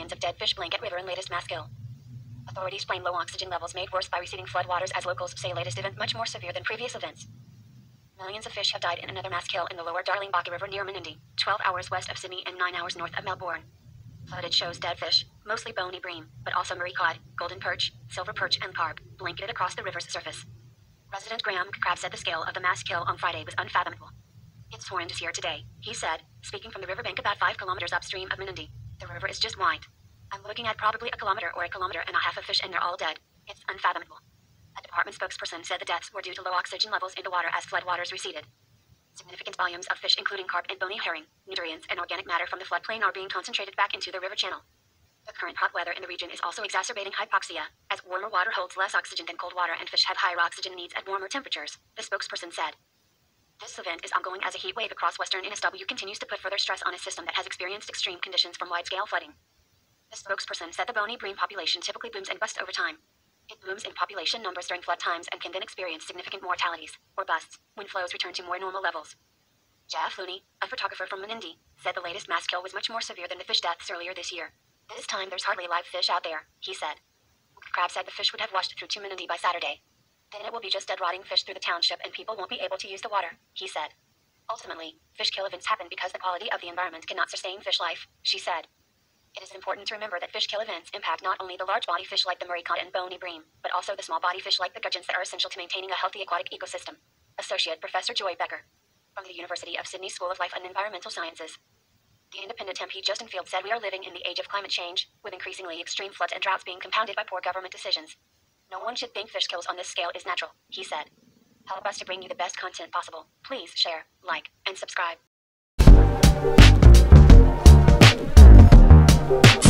at Fish Blanket River in latest mass kill. Authorities blame low oxygen levels made worse by receding floodwaters as locals say latest event much more severe than previous events. Millions of fish have died in another mass kill in the lower Darling Baaka River near Menindee, 12 hours west of Sydney and 9 hours north of Melbourne. Footage shows dead fish, mostly bony bream, but also Murray cod, golden perch, silver perch, and carp, blanketed across the river's surface. Resident Graeme Crabb said the scale of the mass kill on Friday was unfathomable. It's horrendous here today, he said, speaking from the riverbank about 5 kilometers upstream of Menindee. The river is just wide. I'm looking at probably a kilometer or a kilometer and a half of fish and they're all dead. It's unfathomable. A department spokesperson said the deaths were due to low oxygen levels in the water as floodwaters receded. Significant volumes of fish, including carp and bony herring, nutrients, and organic matter from the floodplain are being concentrated back into the river channel. The current hot weather in the region is also exacerbating hypoxia, as warmer water holds less oxygen than cold water and fish have higher oxygen needs at warmer temperatures, the spokesperson said. This event is ongoing as a heat wave across western NSW continues to put further stress on a system that has experienced extreme conditions from wide-scale flooding. The spokesperson said the bony bream population typically booms and busts over time. It booms in population numbers during flood times and can then experience significant mortalities, or busts, when flows return to more normal levels. Jeff Looney, a photographer from Menindee, said the latest mass kill was much more severe than the fish deaths earlier this year. This time there's hardly live fish out there, he said. Crabb said the fish would have washed through to Menindee by Saturday. Then it will be just dead rotting fish through the township and people won't be able to use the water, he said. Ultimately, fish kill events happen because the quality of the environment cannot sustain fish life, she said. It is important to remember that fish kill events impact not only the large body fish like the Murray cod and bony bream, but also the small body fish like the gudgeons that are essential to maintaining a healthy aquatic ecosystem. Associate Professor Joy Becker from the University of Sydney School of Life and Environmental Sciences. The independent MP Justin Field said we are living in the age of climate change, with increasingly extreme floods and droughts being compounded by poor government decisions. No one should think fish kills on this scale is natural, he said. Help us to bring you the best content possible. Please share, like, and subscribe. Bye.